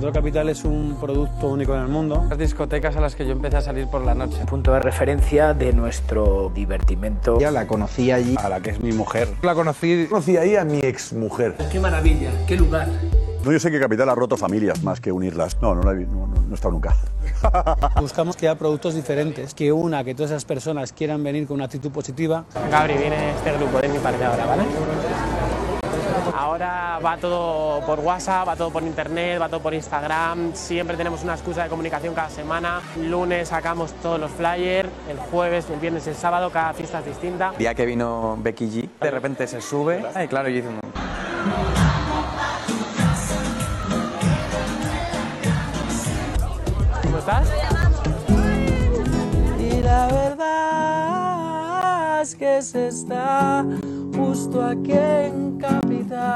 Metro Capital es un producto único en el mundo. Las discotecas a las que yo empecé a salir por la noche. Punto de referencia de nuestro divertimento. Ya la conocí allí. A la que es mi mujer. La conocí. Conocí ahí a mi exmujer. ¡Qué maravilla! ¡Qué lugar! No, yo sé que Capital ha roto familias más que unirlas. No, no, no, no, no, no he estado nunca. Buscamos que haya productos diferentes, que una, que todas esas personas quieran venir con una actitud positiva. Gabri, viene este grupo de mi parte ahora, ¿vale? Ahora va todo por WhatsApp, va todo por internet, va todo por Instagram. Siempre tenemos una excusa de comunicación cada semana. El lunes sacamos todos los flyers, el jueves, el viernes y el sábado, cada fiesta es distinta. El día que vino Becky G, de repente se sube. Ay, claro, yo hice un. ¿Cómo estás? Y la verdad es que se está justo aquí en Capital.